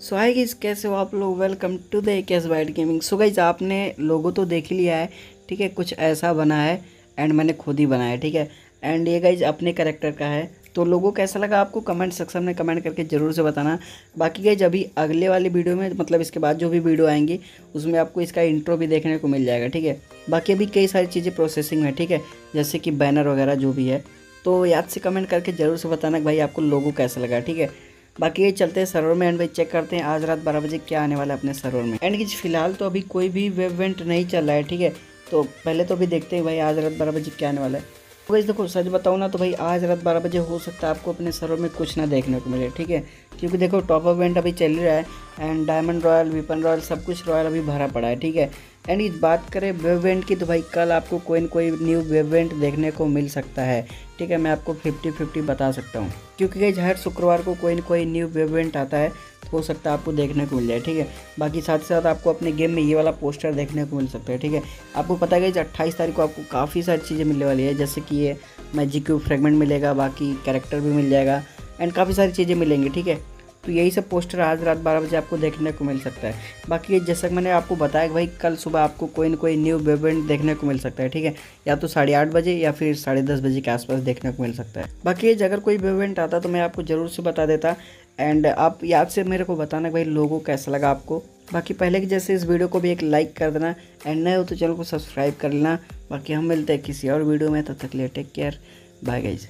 सो hi guys कैसे हो आप लोग? Welcome to the case wide gaming so guys आपने लोगो तो देख लिया है, ठीक है? कुछ ऐसा बना है एंड मैंने खुद ही बनाया ठीक है? एंड ये गाइज़ अपने करेक्टर का है। तो लोगों कैसा लगा आपको? कमेंट सेक्शन में कमेंट करके ज़रूर से बताना। बाकी गाइज़ अभी अगले वाली वीडियो में मतलब इसके बाद जो भी वीडियो आएँगी, उसमें आपको इसका इंट्रो भी देखने को मिल जाएगा, ठीक है? बाकी अभी कई सारी चीज़ें प्रोसेसिंग में, ठीक है? जैसे कि बैनर वगैरह जो भी है। तो याद से कमेंट करके ज़रूर से बताना कि भाई आपको लोगो कैसा लगा, ठीक है? बाकी ये चलते हैं सर्वर में एंड भाई चेक करते हैं आज रात बारह बजे क्या आने वाला है अपने सर्वर में। एंड फ़िलहाल तो अभी कोई भी वेब इवेंट नहीं चल रहा है, ठीक है? तो पहले तो अभी देखते हैं भाई आज रात बारह बजे क्या आने वाला है। तो देखो, सच बताऊँ ना तो भाई आज रात बारह बजे हो सकता है आपको अपने सर्वर में कुछ ना देखने को मिले, ठीक है? क्योंकि देखो टॉप इवेंट अभी चल रहा है and diamond royal, weapon royal, सब कुछ रॉयल अभी भरा पड़ा है, ठीक है? एंड इस बात करें वेब इवेंट की तो भाई कल आपको कोई ना कोई न्यू वेब इवेंट देखने को मिल सकता है, ठीक है? मैं आपको फिफ्टी फिफ्टी बता सकता हूँ। क्योंकि गई हर शुक्रवार को कोई ना कोई न्यू वेब इवेंट आता है तो हो सकता है आपको देखने को मिल जाए, ठीक है? बाकी साथ ही साथ आपको अपने गेम में ये वाला पोस्टर देखने को मिल सकता है, ठीक है? आपको पता है कि अट्ठाईस तारीख को आपको काफ़ी सारी चीज़ें मिलने वाली है, जैसे कि ये मैजिक्यू फ्रेगमेंट मिलेगा, बाकी कैरेक्टर भी मिल जाएगा एंड काफ़ी सारी चीज़ें मिलेंगी, ठीक है? तो यही सब पोस्टर आज रात बारह बजे आपको देखने को मिल सकता है। बाकी जैसा मैंने आपको बताया भाई कल सुबह आपको कोई ना कोई न्यू वेबेंट देखने को मिल सकता है, ठीक है? या तो साढ़े आठ बजे या फिर साढ़े दस बजे के आसपास देखने को मिल सकता है। बाकी अगर कोई वेबेंट आता तो मैं आपको ज़रूर से बता देता एंड आप याद से मेरे को बताना भाई लोगों कैसा लगा आपको। बाकी पहले की जैसे इस वीडियो को भी एक लाइक कर देना एंड नए हो तो चैनल को सब्सक्राइब कर लेना। बाकी हम मिलते हैं किसी और वीडियो में, तब तक लिए टेक केयर बाय गाइज़